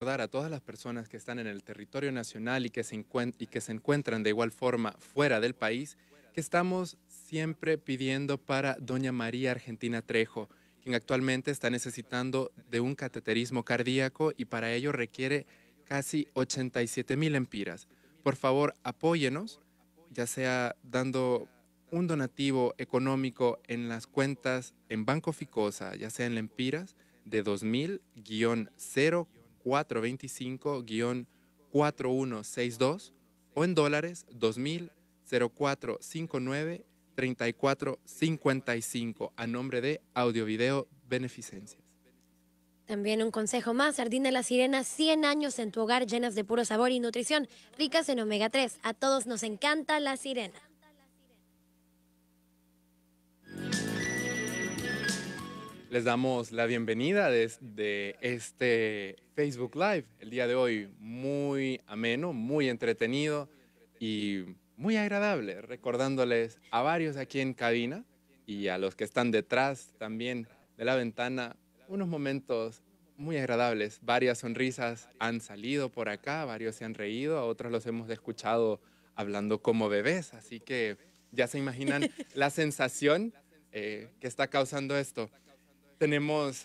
recordar a todas las personas que están en el territorio nacional y que, se y que se encuentran de igual forma fuera del país que estamos siempre pidiendo para doña María Argentina Trejo, quien actualmente está necesitando de un cateterismo cardíaco y para ello requiere casi 87 mil empiras. Por favor, apóyenos, ya sea dando un donativo económico en las cuentas en Banco Ficosa, ya sea en Lempiras, de 2000-0425-4162 o en dólares 2000 0459 3455 a nombre de Audio Video Beneficencias. También un consejo más, Sardina La Sirena, 100 años en tu hogar llenas de puro sabor y nutrición, ricas en omega 3. A todos nos encanta La Sirena. Les damos la bienvenida desde este Facebook Live. El día de hoy muy ameno, muy entretenido y muy agradable, recordándoles a varios aquí en cabina y a los que están detrás también de la ventana unos momentos muy agradables. Varias sonrisas han salido por acá, varios se han reído, a otros los hemos escuchado hablando como bebés, así que ya se imaginan la sensación eh, que está causando esto. Tenemos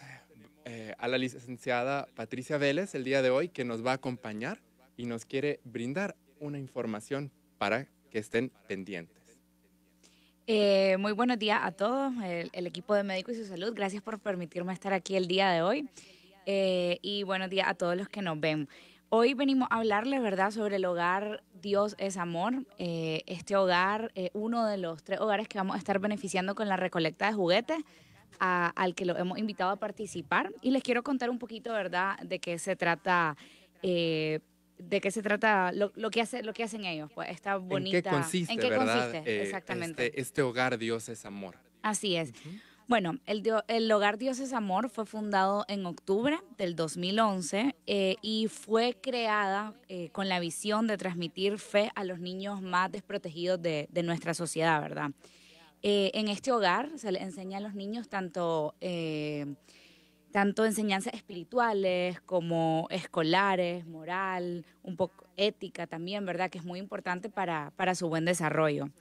eh, a la licenciada Patricia Vélez el día de hoy que nos va a acompañar y nos quiere brindar una información para que estén pendientes. Eh, muy buenos días a todos, el, equipo de Médicos y su Salud. Gracias por permitirme estar aquí el día de hoy. Eh, y buenos días a todos los que nos ven. Hoy venimos a hablarles, ¿verdad?, sobre el hogar Dios es Amor. este hogar, uno de los tres hogares que vamos a estar beneficiando con la recolecta de juguetes al que lo hemos invitado a participar y les quiero contar un poquito, ¿verdad?, de qué se trata. Eh, de qué se trata lo, que hace lo que hacen ellos pues esta bonita en qué consiste, ¿En qué ¿verdad? consiste? Eh, exactamente este, este, hogar Dios es amor así es Bueno, el, el, Hogar Dios es Amor fue fundado en octubre del 2011 eh, y fue creada con la visión de transmitir fe a los niños más desprotegidos de, de nuestra sociedad, ¿verdad? Eh, en este hogar se le enseña a los niños tanto, eh, tanto enseñanzas espirituales como escolares, moral, un poco ética también, ¿verdad? Que es muy importante para, su buen desarrollo.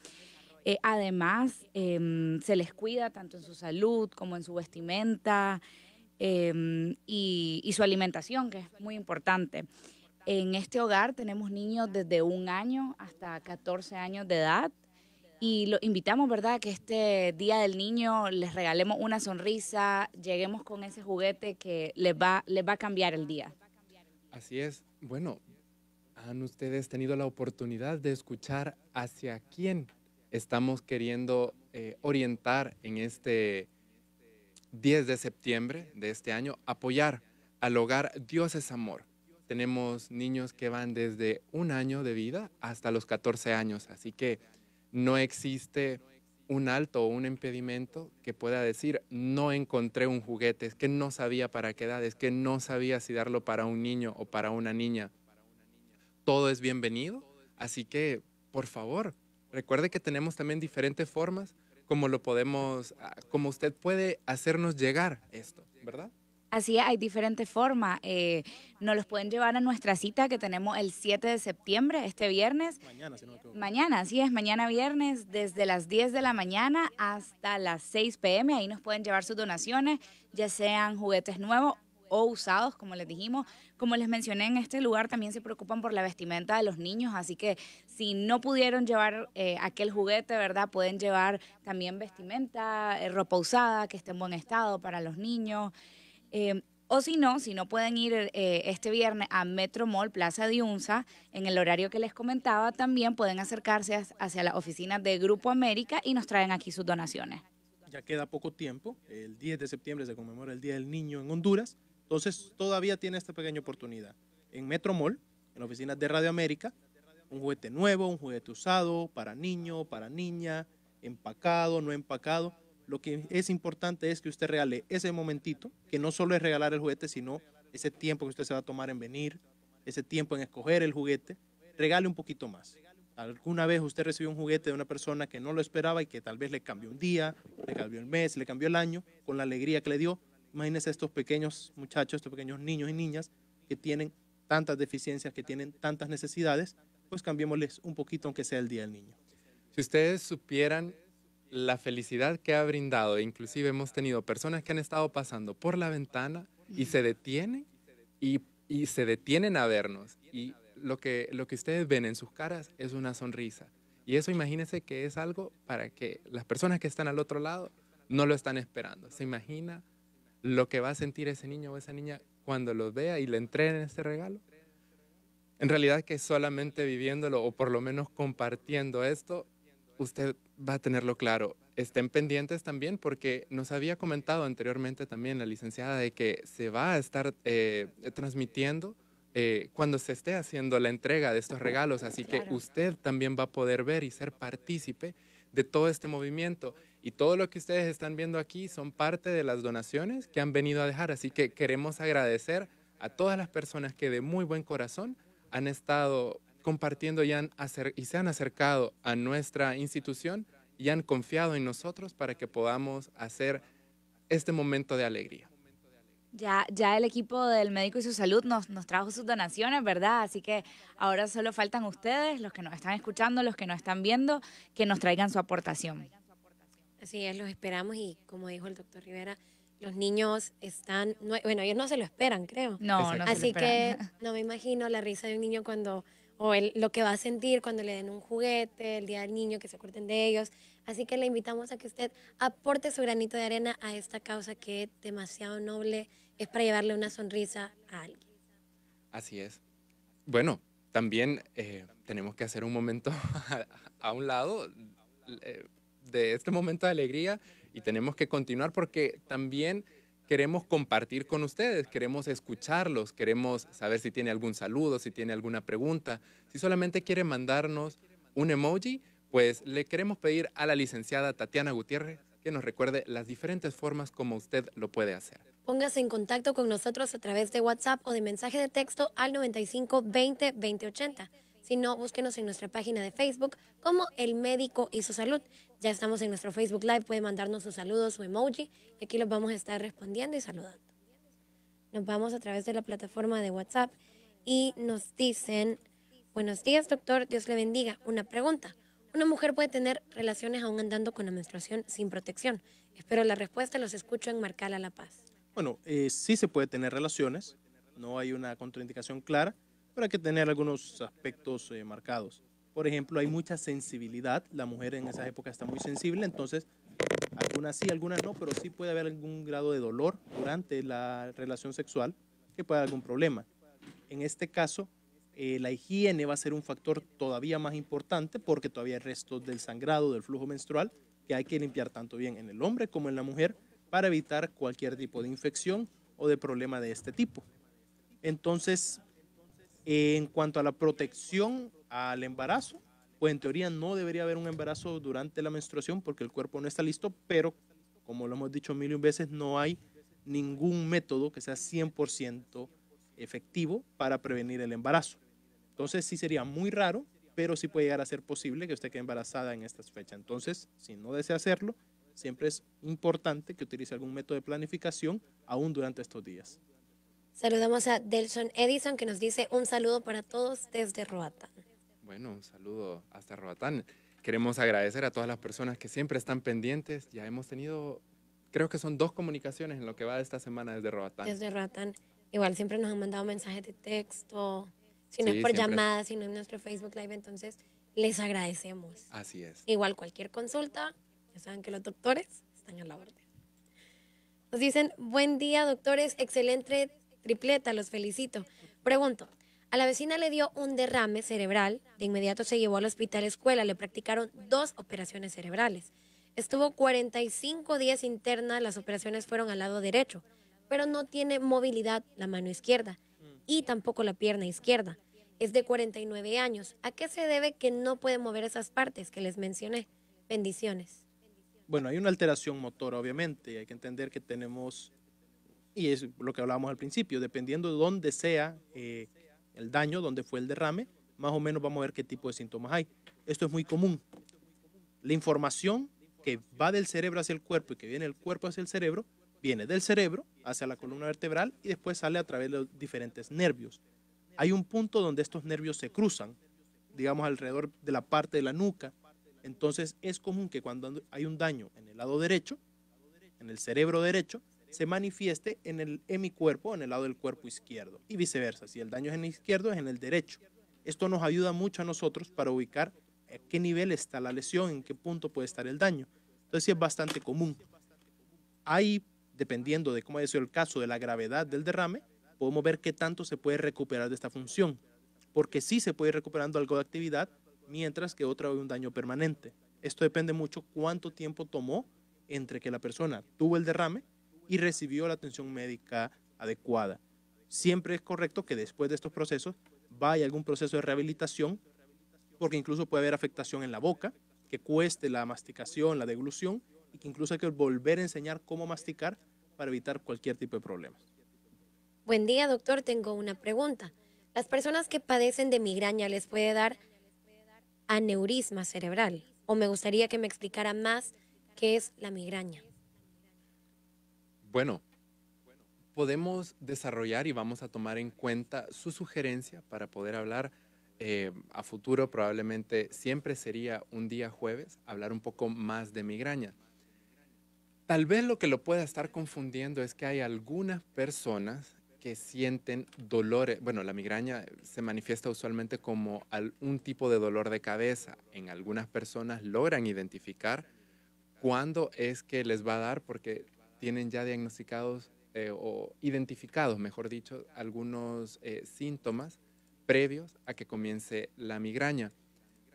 Eh, además, em, se les cuida tanto en su salud como en su vestimenta em, y, y su alimentación, que es muy importante. En este hogar tenemos niños desde un año hasta 14 años de edad y lo invitamos, ¿verdad?, que este Día del Niño les regalemos una sonrisa, lleguemos con ese juguete que les va, les va a cambiar el día. Así es. Bueno, ¿han ustedes tenido la oportunidad de escuchar hacia quién estamos queriendo eh, orientar en este 10 de septiembre de este año? Apoyar al hogar Dios es Amor. Tenemos niños que van desde un año de vida hasta los 14 años, así que no existe un alto o un impedimento que pueda decir, no encontré un juguete, es que no sabía para qué edad, es que no sabía si darlo para un niño o para una niña. Todo es bienvenido, así que, por favor, recuerde que tenemos también diferentes formas como lo podemos, ah, como usted puede hacernos llegar esto, ¿verdad? Así es, hay diferentes formas. Eh, nos los pueden llevar a nuestra cita que tenemos el 7 de septiembre, este viernes. Mañana, si no me equivoco. Mañana, así es, mañana viernes, desde las 10 de la mañana hasta las 6 pm. Ahí nos pueden llevar sus donaciones, ya sean juguetes nuevos o usados, como les dijimos. Como les mencioné, en este lugar también se preocupan por la vestimenta de los niños, así que si no pudieron llevar eh, aquel juguete, ¿verdad? Pueden llevar también vestimenta, eh, ropa usada, que esté en buen estado para los niños. Em, o si no, si no pueden ir eh, este viernes a Metro Mall Plaza de Unza, en el horario que les comentaba, también pueden acercarse hacia las oficinas de Grupo América y nos traen aquí sus donaciones. Ya queda poco tiempo, el 10 de septiembre se conmemora el Día del Niño en Honduras, entonces todavía tiene esta pequeña oportunidad. En Metro Mall, en la oficina de Radio América, un juguete nuevo, un juguete usado, para niño, para niña, empacado, no empacado lo que es importante es que usted regale ese momentito, que no solo es regalar el juguete, sino ese tiempo que usted se va a tomar en venir, ese tiempo en escoger el juguete, regale un poquito más. Alguna vez usted recibió un juguete de una persona que no lo esperaba y que tal vez le cambió un día, le cambió el mes, le cambió el año, con la alegría que le dio. Imagínese estos pequeños muchachos, estos pequeños niños y niñas que tienen tantas deficiencias, que tienen tantas necesidades, pues cambiémosles un poquito aunque sea el Día del Niño. Si ustedes supieran la felicidad que ha brindado, e inclusive hemos tenido personas que han estado pasando por la ventana y se detienen y, y se detienen a vernos y lo que, lo que ustedes ven en sus caras es una sonrisa. Y eso imagínense que es algo para que las personas que están al otro lado no lo están esperando. ¿Se imagina lo que va a sentir ese niño o esa niña cuando los vea y le entreguen este regalo? En realidad que solamente viviéndolo o por lo menos compartiendo esto, usted va a tenerlo claro. Estén pendientes también porque nos había comentado anteriormente también la licenciada de que se va a estar eh, transmitiendo eh, cuando se esté haciendo la entrega de estos regalos. Así que usted también va a poder ver y ser partícipe de todo este movimiento. Y todo lo que ustedes están viendo aquí son parte de las donaciones que han venido a dejar. Así que queremos agradecer a todas las personas que de muy buen corazón han estado compartiendo y, han y se han acercado a nuestra institución y han confiado en nosotros para que podamos hacer este momento de alegría. Ya, ya el equipo del médico y su salud nos, nos trajo sus donaciones, ¿verdad? Así que ahora solo faltan ustedes, los que nos están escuchando, los que nos están viendo, que nos traigan su aportación. Así es, los esperamos y como dijo el doctor Rivera, los niños están, bueno, ellos no se lo esperan, creo. No, no Así que no me imagino la risa de un niño cuando, o lo que va a sentir cuando le den un juguete, el día del niño, que se acuerden de ellos. Así que le invitamos a que usted aporte su granito de arena a esta causa que es demasiado noble es para llevarle una sonrisa a alguien. Así es. Bueno, también eh, tenemos que hacer un momento a, un lado eh, de este momento de alegría y tenemos que continuar porque también queremos compartir con ustedes, queremos escucharlos, queremos saber si tiene algún saludo, si tiene alguna pregunta. Si solamente quiere mandarnos un emoji, pues le queremos pedir a la licenciada Tatiana Gutiérrez que nos recuerde las diferentes formas como usted lo puede hacer. Póngase en contacto con nosotros a través de WhatsApp o de mensaje de texto al 95 20 20 80. Si no, búsquenos en nuestra página de Facebook como El Médico y su Salud. Ya estamos en nuestro Facebook Live, puede mandarnos sus saludos, su emoji, y aquí los vamos a estar respondiendo y saludando. Nos vamos a través de la plataforma de WhatsApp y nos dicen, buenos días doctor, Dios le bendiga. Una pregunta, ¿una mujer puede tener relaciones aún andando con la menstruación sin protección? Espero la respuesta, los escucho en Marcala La Paz. Bueno, eh, sí se puede tener relaciones, no hay una contraindicación clara, pero hay que tener algunos aspectos eh, marcados. Por ejemplo, hay mucha sensibilidad, la mujer en esa época está muy sensible, entonces algunas sí, algunas no, pero sí puede haber algún grado de dolor durante la relación sexual que puede haber algún problema. En este caso, eh, la higiene va a ser un factor todavía más importante porque todavía hay restos del sangrado, del flujo menstrual, que hay que limpiar tanto bien en el hombre como en la mujer para evitar cualquier tipo de infección o de problema de este tipo. Entonces, en cuanto a la protección al embarazo, pues en teoría no debería haber un embarazo durante la menstruación porque el cuerpo no está listo, pero como lo hemos dicho mil veces, no hay ningún método que sea 100% efectivo para prevenir el embarazo. Entonces sí sería muy raro, pero sí puede llegar a ser posible que usted quede embarazada en estas fechas. Entonces, si no desea hacerlo, siempre es importante que utilice algún método de planificación aún durante estos días. Saludamos a Delson Edison que nos dice un saludo para todos desde Roatán. Bueno, un saludo hasta Roatán. Queremos agradecer a todas las personas que siempre están pendientes. Ya hemos tenido, creo que son dos comunicaciones en lo que va de esta semana desde Roatán. Desde Roatán. Igual siempre nos han mandado mensajes de texto, si no es por llamada, si no en nuestro Facebook Live, entonces les agradecemos. Así es. Igual cualquier consulta, ya saben que los doctores están a la orden. Nos dicen, buen día doctores, excelente tripleta, los felicito. Pregunto, a la vecina le dio un derrame cerebral, de inmediato se llevó al hospital escuela, le practicaron dos operaciones cerebrales. Estuvo 45 días interna, las operaciones fueron al lado derecho, pero no tiene movilidad la mano izquierda y tampoco la pierna izquierda. Es de 49 años. ¿A qué se debe que no puede mover esas partes que les mencioné? Bendiciones bueno, hay una alteración motora, obviamente, hay que entender que tenemos, y es lo que hablábamos al principio, dependiendo de dónde sea eh, el daño, dónde fue el derrame, más o menos vamos a ver qué tipo de síntomas hay. Esto es muy común. La información que va del cerebro hacia el cuerpo y que viene del cuerpo hacia el cerebro, viene del cerebro hacia la columna vertebral y después sale a través de los diferentes nervios. hay un punto donde estos nervios se cruzan, digamos alrededor de la parte de la nuca. Entonces es común que cuando hay un daño en el lado derecho, en el cerebro derecho, se manifieste en el hemicuerpo, en el lado del cuerpo izquierdo, y viceversa. Si el daño es en el izquierdo, es en el derecho. Esto nos ayuda mucho a nosotros para ubicar a qué nivel está la lesión, en qué punto puede estar el daño. Entonces sí es bastante común. Hay, dependiendo de cómo haya sido el caso, de la gravedad del derrame, podemos ver qué tanto se puede recuperar de esta función. Porque sí se puede ir recuperando algo de actividad, mientras que otra hay un daño permanente. Esto depende mucho cuánto tiempo tomó entre que la persona tuvo el derrame y recibió la atención médica adecuada. Siempre es correcto que después de estos procesos vaya algún proceso de rehabilitación, porque incluso puede haber afectación en la boca, que cueste la masticación, la deglución, y que incluso hay que volver a enseñar cómo masticar para evitar cualquier tipo de problemas. Buen día, doctor. Tengo una pregunta. ¿Las personas que padecen de migraña les puede dar aneurisma cerebral? O me gustaría que me explicara más qué es la migraña. Bueno, podemos desarrollar y vamos a tomar en cuenta su sugerencia para poder hablar eh, a futuro. Probablemente siempre sería un día jueves hablar un poco más de migraña. Tal vez lo que lo pueda estar confundiendo es que hay algunas personas que sienten dolores. Bueno, la migraña se manifiesta usualmente como un tipo de dolor de cabeza. En algunas personas logran identificar cuándo es que les va a dar porque tienen ya diagnosticados eh, o identificados, mejor dicho, algunos eh, síntomas previos a que comience la migraña.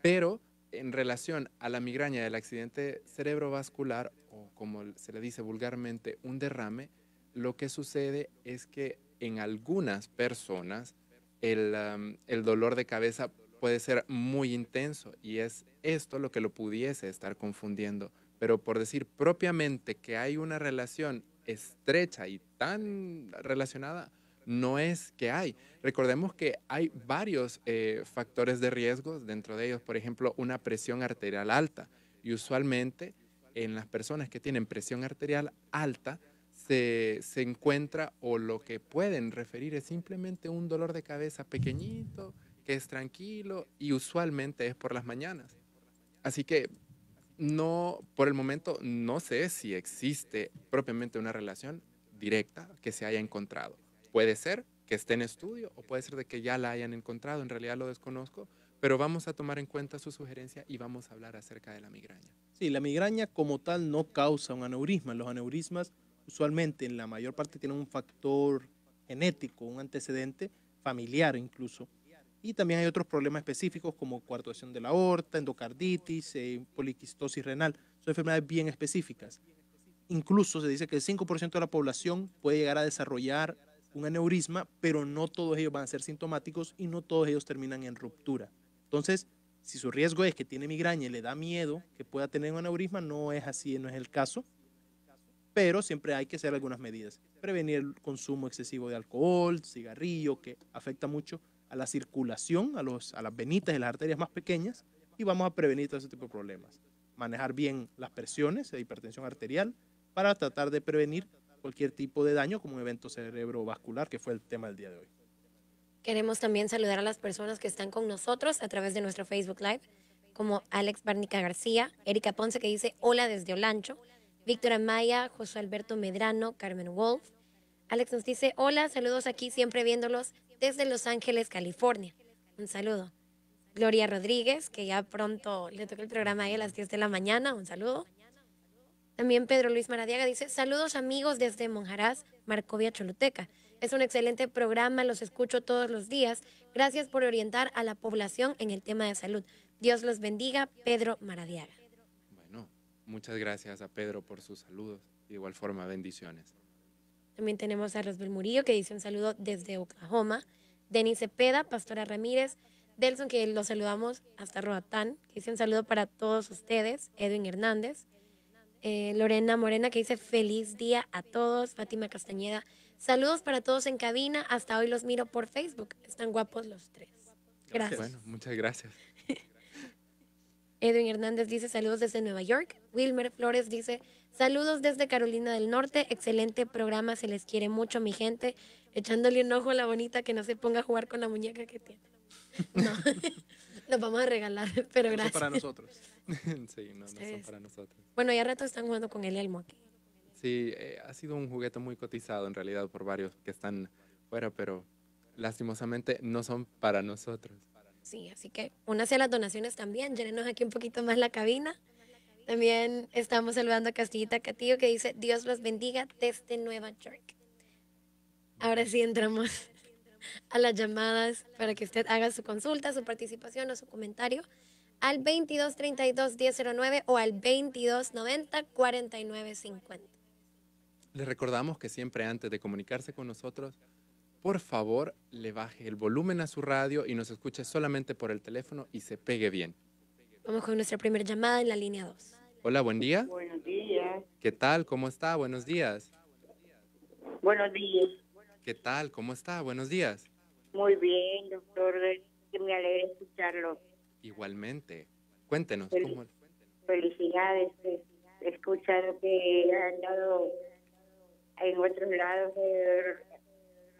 Pero en relación a la migraña del accidente cerebrovascular, o como se le dice vulgarmente, un derrame, lo que sucede es que en algunas personas el, el dolor de cabeza puede ser muy intenso y es esto lo que lo pudiese estar confundiendo. Pero por decir propiamente que hay una relación estrecha y tan relacionada, no es que hay. Recordemos que hay varios eh, factores de riesgo, dentro de ellos, por ejemplo, una presión arterial alta. Y usualmente en las personas que tienen presión arterial alta, se, se, encuentra o lo que pueden referir es simplemente un dolor de cabeza pequeñito, que es tranquilo y usualmente es por las mañanas. Así que no, por el momento, no sé si existe propiamente una relación directa que se haya encontrado. Puede ser que esté en estudio o puede ser de que ya la hayan encontrado, en realidad lo desconozco, pero vamos a tomar en cuenta su sugerencia y vamos a hablar acerca de la migraña. Sí, la migraña como tal no causa un aneurisma. Los aneurismas usualmente en la mayor parte tienen un factor genético, un antecedente familiar incluso. Y también hay otros problemas específicos como coartación de la aorta, endocarditis, eh, poliquistosis renal. Son enfermedades bien específicas. Incluso se dice que el 5% de la población puede llegar a desarrollar un aneurisma, pero no todos ellos van a ser sintomáticos y no todos ellos terminan en ruptura. Entonces, si su riesgo es que tiene migraña y le da miedo que pueda tener un aneurisma, no es así, no es el caso. Pero siempre hay que hacer algunas medidas. Prevenir el consumo excesivo de alcohol, cigarrillo, que afecta mucho a la circulación, a, los, a las venitas y las arterias más pequeñas y vamos a prevenir todo ese tipo de problemas. Manejar bien las presiones de hipertensión arterial para tratar de prevenir cualquier tipo de daño como un evento cerebrovascular, que fue el tema del día de hoy. Queremos también saludar a las personas que están con nosotros a través de nuestro Facebook Live, como Alex Barnica García, Erika Ponce que dice hola desde Olancho, Víctor Amaya, José Alberto Medrano, Carmen Wolf. Alex nos dice hola, saludos aquí, siempre viéndolos desde Los Ángeles, California. Un saludo. Gloria Rodríguez, que ya pronto le toca el programa a a las 10 de la mañana. Un saludo. También Pedro Luis Maradiaga dice, saludos amigos desde Monjaraz, Marcovia, Choluteca. Es un excelente programa, los escucho todos los días. Gracias por orientar a la población en el tema de salud. Dios los bendiga, Pedro Maradiaga. Bueno, muchas gracias a Pedro por sus saludos. De igual forma, bendiciones. También tenemos a Rosbel Murillo, que dice un saludo desde Oklahoma. Denis Cepeda, Pastora Ramírez. Delson, que lo saludamos hasta Roatán, que dice un saludo para todos ustedes. Edwin Hernández. Eh, Lorena Morena, que dice feliz día a todos. Fátima Castañeda, saludos para todos en cabina. Hasta hoy los miro por Facebook. Están guapos los tres. Gracias. Bueno, muchas gracias. Edwin Hernández dice saludos desde Nueva York. Wilmer Flores dice Saludos desde Carolina del Norte, excelente programa, se les quiere mucho mi gente. echándole un ojo a la bonita que no se ponga a jugar con la muñeca que tiene. No, los vamos a regalar, pero gracias. para nosotros. sí, no, no son para nosotros. Bueno, ya rato están jugando con el elmo aquí. Sí, eh, ha sido un juguete muy cotizado en realidad por varios que están fuera, pero lastimosamente no son para nosotros. Sí, así que únase a las donaciones también. Llénenos aquí un poquito más la cabina. También estamos saludando a Castillita Catillo que dice Dios los bendiga desde Nueva York. Ahora sí entramos a las llamadas para que usted haga su consulta, su participación o su comentario al 2232-1009 o al 2290-4950. Les recordamos que siempre antes de comunicarse con nosotros, por favor, le baje el volumen a su radio y nos escuche solamente por el teléfono y se pegue bien. Vamos con nuestra primera llamada en la línea 2. Hola, buen día. Buenos días. ¿Qué tal? ¿Cómo está? Buenos días. Buenos días. ¿Qué tal? ¿Cómo está? Buenos días. Muy bien, doctor. Que me alegra escucharlo. Igualmente. Cuéntenos. ¿cómo? Felicidades. He escuchado que han dado en otros lados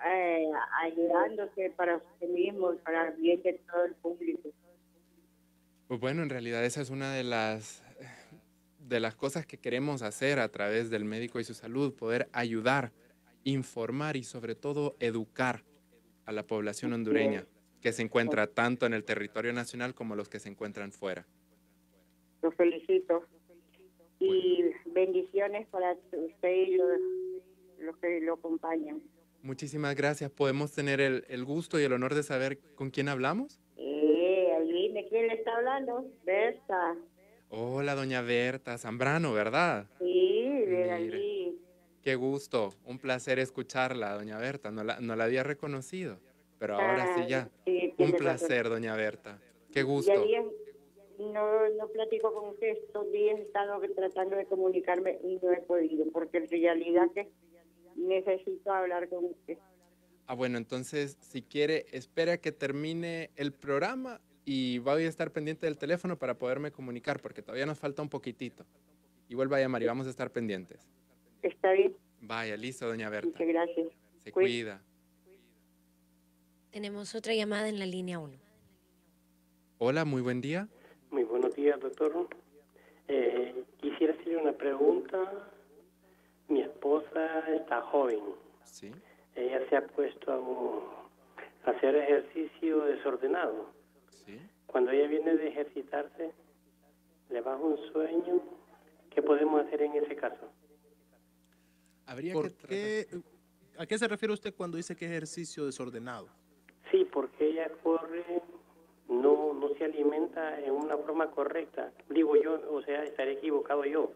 eh, ayudándose para usted mismo para el bien de todo el público. Pues bueno, en realidad esa es una de las, de las cosas que queremos hacer a través del médico y su salud, poder ayudar, informar y sobre todo educar a la población hondureña que se encuentra tanto en el territorio nacional como los que se encuentran fuera. Lo felicito. Y bendiciones para usted y los, los que lo acompañan. Muchísimas gracias. ¿Podemos tener el, el gusto y el honor de saber con quién hablamos? Eh, ¿de quién le está hablando? Berta. Hola, doña Berta Zambrano, ¿verdad? Sí, de allí. Qué gusto, un placer escucharla, doña Berta. No la, no la había reconocido, pero ahora sí ya. Sí, Un razón. placer, doña Berta. Qué Ya gusto. días no, no platico con usted estos días, he estado tratando de comunicarme y no he podido, porque en realidad que necesito hablar con usted. Ah, bueno, entonces, si quiere, espera que termine el programa y voy a estar pendiente del teléfono para poderme comunicar, porque todavía nos falta un poquitito. Y vuelva a llamar y vamos a estar pendientes. ¿Está bien? Vaya, listo, doña Berta. Muchas gracias. Se cuida. Tenemos otra llamada en la línea 1. Hola, muy buen día. Muy buenos días, doctor. Eh, quisiera hacerle una pregunta. Mi esposa está joven. Sí. Ella se ha puesto a, a hacer ejercicio desordenado. Cuando ella viene de ejercitarse, le baja un sueño. ¿Qué podemos hacer en ese caso? Habría ¿Por que qué, ¿A qué se refiere usted cuando dice que ejercicio desordenado? Sí, porque ella corre, no, no se alimenta en una forma correcta. Digo yo, o sea, estaré equivocado yo.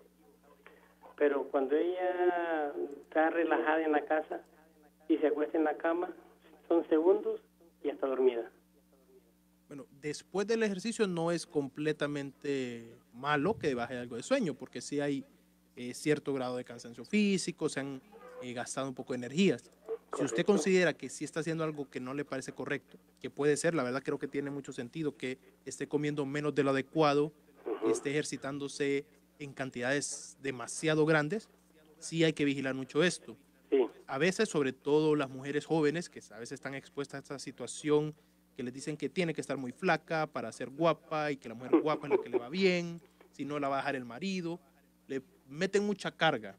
Pero cuando ella está relajada en la casa y se acuesta en la cama, son segundos y ya está dormida. Bueno, después del ejercicio no es completamente malo que baje algo de sueño, porque sí hay eh, cierto grado de cansancio físico, se han eh, gastado un poco de energías. Si usted considera que sí está haciendo algo que no le parece correcto, que puede ser, la verdad creo que tiene mucho sentido que esté comiendo menos de lo adecuado, esté ejercitándose en cantidades demasiado grandes, sí hay que vigilar mucho esto. A veces, sobre todo las mujeres jóvenes, que a veces están expuestas a esta situación, que les dicen que tiene que estar muy flaca para ser guapa y que la mujer guapa es la que le va bien, si no la va a dejar el marido, le meten mucha carga.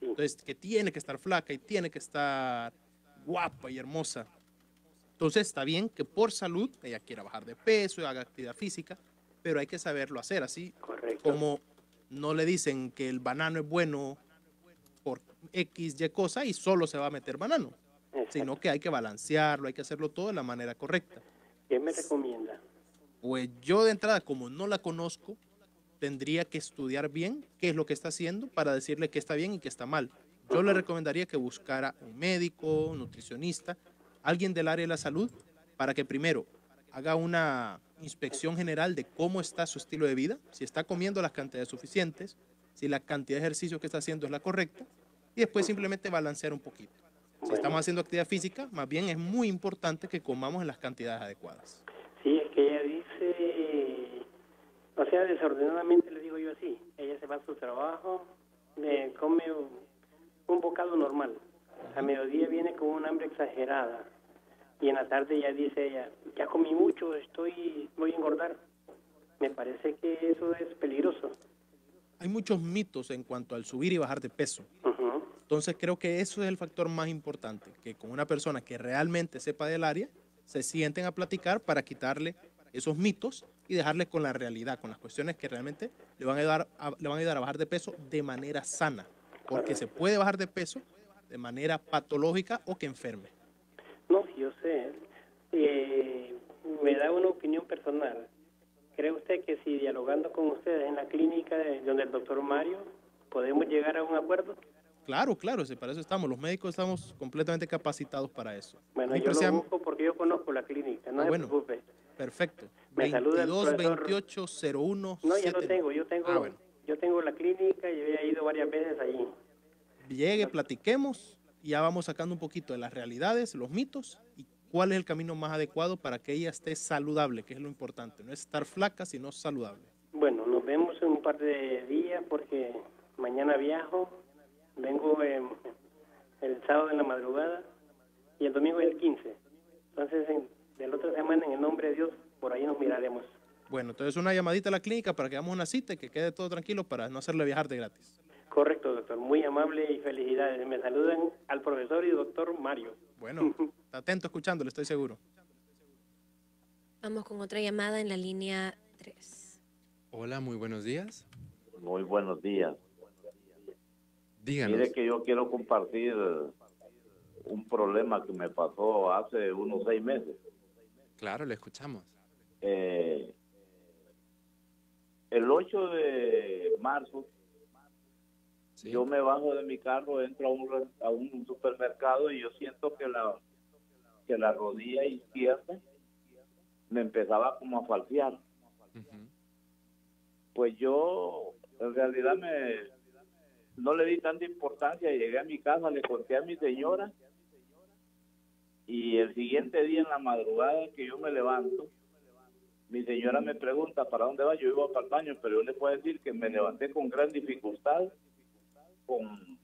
Entonces, que tiene que estar flaca y tiene que estar guapa y hermosa. Entonces, está bien que por salud ella quiera bajar de peso y haga actividad física, pero hay que saberlo hacer así correcto. como no le dicen que el banano es bueno por X, Y cosa y solo se va a meter banano, Exacto. sino que hay que balancearlo, hay que hacerlo todo de la manera correcta. ¿Qué me recomienda? Pues yo de entrada, como no la conozco, tendría que estudiar bien qué es lo que está haciendo para decirle qué está bien y qué está mal. Yo le recomendaría que buscara un médico, un nutricionista, alguien del área de la salud, para que primero haga una inspección general de cómo está su estilo de vida, si está comiendo las cantidades suficientes, si la cantidad de ejercicio que está haciendo es la correcta, y después simplemente balancear un poquito. Si Bueno. estamos haciendo actividad física, más bien es muy importante que comamos en las cantidades adecuadas. Sí, es que ella dice, o sea, desordenadamente le digo yo así. Ella se va a su trabajo, le come un, un bocado normal. A mediodía viene con un hambre exagerada y en la tarde ya dice ella, ya comí mucho, estoy, voy a engordar. Me parece que eso es peligroso. Hay muchos mitos en cuanto al subir y bajar de peso. Entonces creo que eso es el factor más importante, que con una persona que realmente sepa del área, se sienten a platicar para quitarle esos mitos y dejarle con la realidad, con las cuestiones que realmente le van a ayudar a, le van a, ayudar a bajar de peso de manera sana, porque se puede bajar de peso de manera patológica o que enferme. No, yo sé. Eh, me da una opinión personal. ¿Cree usted que si dialogando con ustedes en la clínica de, donde el doctor Mario podemos llegar a un acuerdo? Claro, claro, sí, para eso estamos. Los médicos estamos completamente capacitados para eso. Bueno, yo lo busco porque yo conozco la clínica, no Ah, se bueno. preocupe. Perfecto. Me saluda el 22 profesor. 28 01 No, ya lo tengo, yo tengo, Ah, bueno. yo tengo la clínica y he ido varias veces allí. Llegue, platiquemos y ya vamos sacando un poquito de las realidades, los mitos y cuál es el camino más adecuado para que ella esté saludable, que es lo importante. No es estar flaca, sino saludable. Bueno, nos vemos en un par de días porque mañana viajo, vengo em, el sábado en la madrugada y el domingo es el 15. Entonces, en, de la otra semana, en el nombre de Dios, por ahí nos miraremos. Bueno, entonces una llamadita a la clínica para que hagamos una cita y que quede todo tranquilo para no hacerle viajar de gratis. Correcto, doctor. Muy amable y felicidades. Me saludan al profesor y doctor Mario. Bueno, está atento escuchándole, estoy seguro. Vamos con otra llamada en la línea 3. Hola, muy buenos días. Muy buenos días. Díganos. Mire que yo quiero compartir un problema que me pasó hace unos seis meses. Claro, le escuchamos. Eh, el 8 de marzo Sí. yo me bajo de mi carro, entro a un, a un supermercado y yo siento que la, que la rodilla izquierda me empezaba como a falsear. Pues yo en realidad me no le di tanta importancia, llegué a mi casa, le conté a mi señora y el siguiente día en la madrugada que yo me levanto, mi señora me pregunta para dónde va, yo iba para el baño, pero yo le puedo decir que me levanté con gran dificultad, con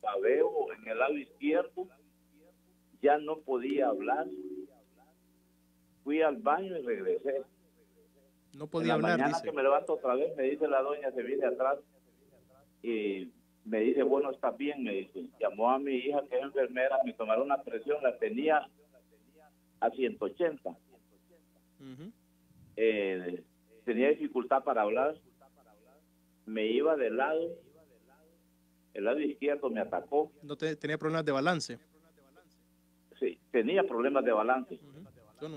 babeo en el lado izquierdo, ya no podía hablar, fui al baño y regresé. No En podía la hablar, mañana dice. que me levanto otra vez, me dice la doña, se viene atrás y me dice, bueno, está bien, me dice. Llamó a mi hija que es enfermera, me tomaron una presión, la tenía a 180. Ujú. Eh, tenía dificultad para hablar, me iba de lado, el lado izquierdo me atacó, No te- tenía problemas de balance. sí, tenía problemas de balance. No-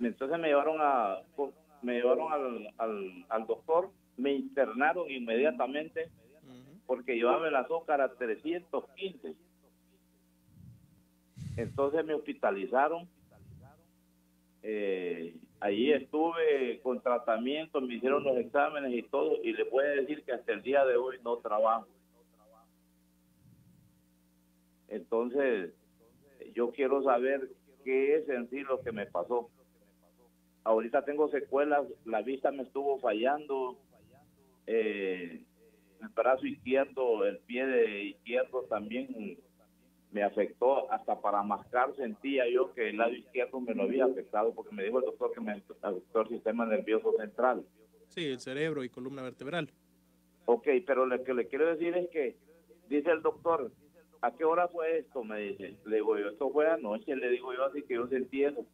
Entonces me llevaron a me llevaron al, al, al doctor, me internaron inmediatamente porque llevaba el azúcar a 315. Entonces me hospitalizaron. Eh, allí estuve con tratamiento, me hicieron los exámenes y todo, y voy a decir que hasta el día de hoy no trabajo. Entonces, yo quiero saber qué es en sí lo que me pasó. Ahorita tengo secuelas, la vista me estuvo fallando, eh, el brazo izquierdo, el pie de izquierdo también me afectó, hasta para mascar sentía yo que el lado izquierdo me lo había afectado porque me dijo el doctor que me afectó el sistema nervioso central. Sí, el cerebro y columna vertebral. Ok, pero lo que le quiero decir es que, dice el doctor, ¿a qué hora fue esto? Me dice. Le digo yo, esto fue anoche, le digo yo, así que yo sentí eso.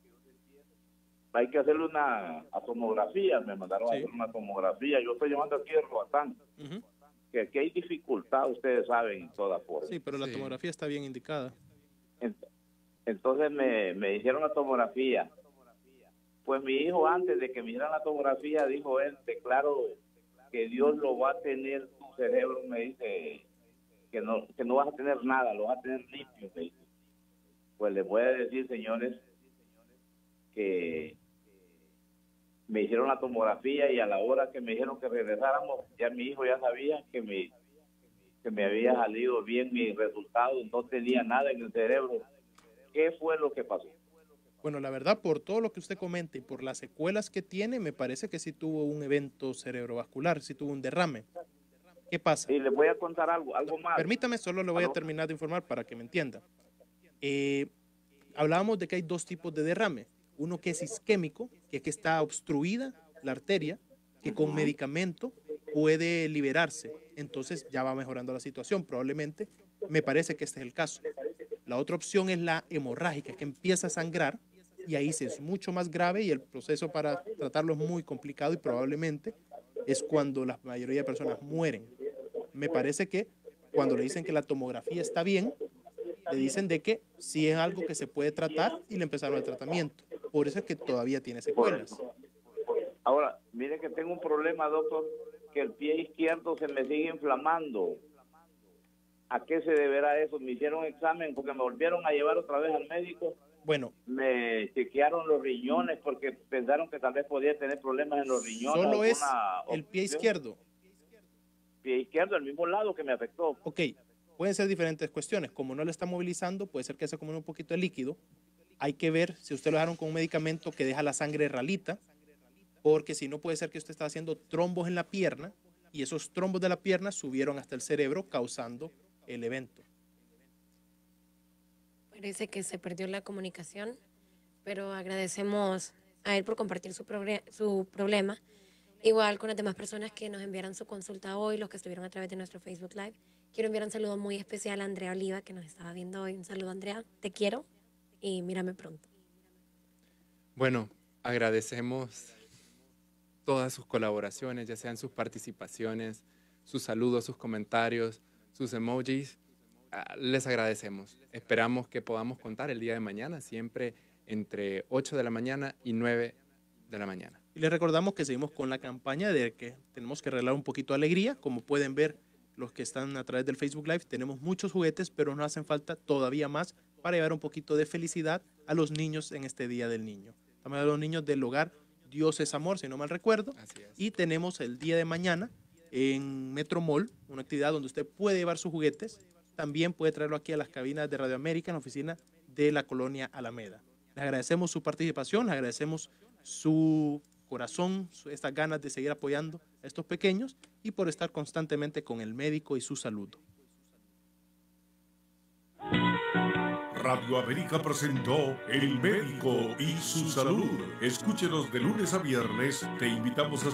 Hay que hacerle una tomografía, me mandaron Sí. a hacer una tomografía. Yo estoy llamando aquí a Roatán, que aquí hay dificultad, ustedes saben, en toda forma. Sí, pero la Sí. tomografía está bien indicada. Ent- Entonces me, me hicieron la tomografía. Pues mi hijo, antes de que me hicieran la tomografía, dijo él, declaro que Dios lo va a tener, tu cerebro me dice que no, que no vas a tener nada, lo vas a tener limpio, me dice. Pues les voy a decir, señores, que me hicieron la tomografía y a la hora que me dijeron que regresáramos, ya mi hijo ya sabía que me, que me había salido bien mi resultado, no tenía nada en el cerebro. ¿Qué fue lo que pasó? Bueno, la verdad, por todo lo que usted comenta y por las secuelas que tiene, me parece que sí tuvo un evento cerebrovascular, sí tuvo un derrame. ¿Qué pasa? Y les voy a contar algo, algo más. Permítame, solo le voy a terminar de informar para que me entienda. Eh, hablábamos de que hay dos tipos de derrame. Uno que es isquémico, que es que está obstruida la arteria, que con medicamento puede liberarse. Entonces ya va mejorando la situación. Probablemente me parece que este es el caso. La otra opción es la hemorrágica, que empieza a sangrar y ahí sí es mucho más grave y el proceso para tratarlo es muy complicado y probablemente es cuando la mayoría de personas mueren. Me parece que cuando le dicen que la tomografía está bien, le dicen de que sí es algo que se puede tratar y le empezaron el tratamiento. Por eso es que todavía tiene secuelas. Ahora, mire que tengo un problema, doctor, que el pie izquierdo se me sigue inflamando. ¿A qué se deberá eso? Me hicieron examen porque me volvieron a llevar otra vez al médico. Bueno, Me chequearon los riñones porque pensaron que tal vez podía tener problemas en los riñones. solo es el pie izquierdo. Pie izquierdo, el mismo lado que me afectó. Ok, pueden ser diferentes cuestiones. Como no le está movilizando, puede ser que se acumule un poquito de líquido. Hay que ver si usted lo dejaron con un medicamento que deja la sangre ralita, porque si no puede ser que usted está haciendo trombos en la pierna y esos trombos de la pierna subieron hasta el cerebro causando el evento. Parece que se perdió la comunicación, pero agradecemos a él por compartir su, su problema. Igual con las demás personas que nos enviaron su consulta hoy, los que estuvieron a través de nuestro Facebook Live. Quiero enviar un saludo muy especial a Andrea Oliva, que nos estaba viendo hoy. Un saludo, Andrea. Te quiero y mírame pronto. Bueno, agradecemos todas sus colaboraciones, ya sean sus participaciones, sus saludos, sus comentarios, sus emojis. Ah, Les agradecemos. Esperamos que podamos contar el día de mañana, siempre entre 8 de la mañana y 9 de la mañana. Y les recordamos que seguimos con la campaña de que tenemos que arreglar un poquito de alegría. Como pueden ver los que están a través del Facebook Live, tenemos muchos juguetes, pero nos hacen falta todavía más para llevar un poquito de felicidad a los niños en este Día del Niño. También a los niños del hogar Dios es Amor, si no mal recuerdo. Y tenemos el día de mañana en Metro Mall, una actividad donde usted puede llevar sus juguetes. También puede traerlo aquí a las cabinas de Radio América, en la oficina de la colonia Alameda. Les agradecemos su participación, les agradecemos su corazón, estas ganas de seguir apoyando a estos pequeños y por estar constantemente con el médico y su salud. Radio América presentó El Médico y su Salud. Escúchenos de lunes a viernes. Te invitamos a